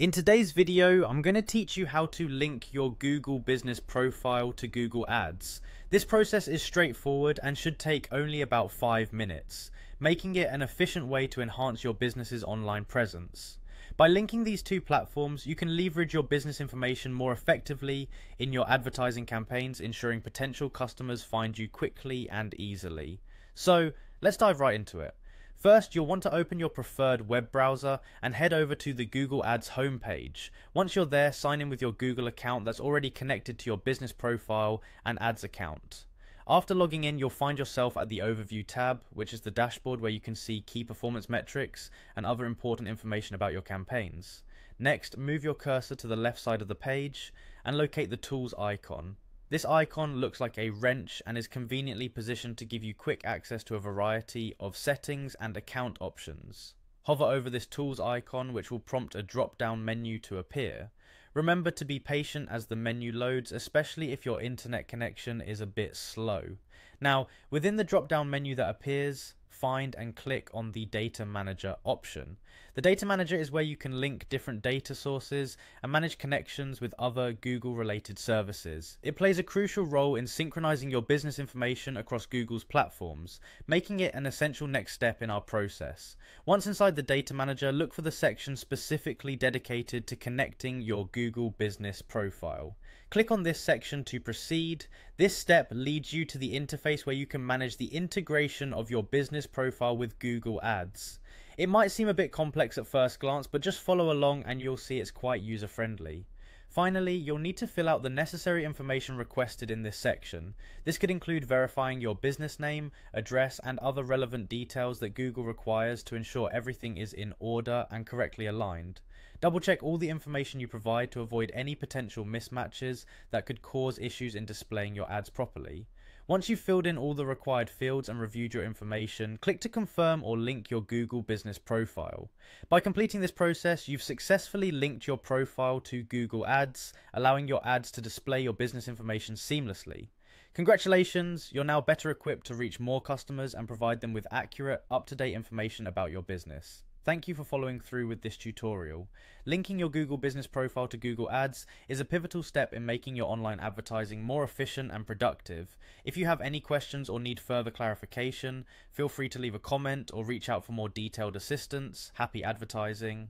In today's video, I'm going to teach you how to link your Google business profile to Google Ads. This process is straightforward and should take only about 5 minutes, making it an efficient way to enhance your business's online presence. By linking these two platforms, you can leverage your business information more effectively in your advertising campaigns, ensuring potential customers find you quickly and easily. So, let's dive right into it. First, you'll want to open your preferred web browser and head over to the Google Ads homepage. Once you're there, sign in with your Google account that's already connected to your business profile and ads account. After logging in, you'll find yourself at the Overview tab, which is the dashboard where you can see key performance metrics and other important information about your campaigns. Next, move your cursor to the left side of the page and locate the Tools icon. This icon looks like a wrench and is conveniently positioned to give you quick access to a variety of settings and account options. Hover over this tools icon which will prompt a drop down menu to appear. Remember to be patient as the menu loads, especially if your internet connection is a bit slow. Now, within the drop down menu that appears, find and click on the Data Manager option. The Data Manager is where you can link different data sources and manage connections with other Google related services. It plays a crucial role in synchronizing your business information across Google's platforms, making it an essential next step in our process. Once inside the Data Manager, look for the section specifically dedicated to connecting your Google business profile. Click on this section to proceed. This step leads you to the interface where you can manage the integration of your business profile with Google Ads. It might seem a bit complex at first glance, but just follow along and you'll see it's quite user friendly. Finally, you'll need to fill out the necessary information requested in this section. This could include verifying your business name, address, and other relevant details that Google requires to ensure everything is in order and correctly aligned. Double check all the information you provide to avoid any potential mismatches that could cause issues in displaying your ads properly. Once you've filled in all the required fields and reviewed your information, click to confirm or link your Google business profile. By completing this process, you've successfully linked your profile to Google Ads, allowing your ads to display your business information seamlessly. Congratulations, you're now better equipped to reach more customers and provide them with accurate, up to date information about your business. Thank you for following through with this tutorial. Linking your Google business profile to Google Ads is a pivotal step in making your online advertising more efficient and productive. If you have any questions or need further clarification, feel free to leave a comment or reach out for more detailed assistance. Happy advertising.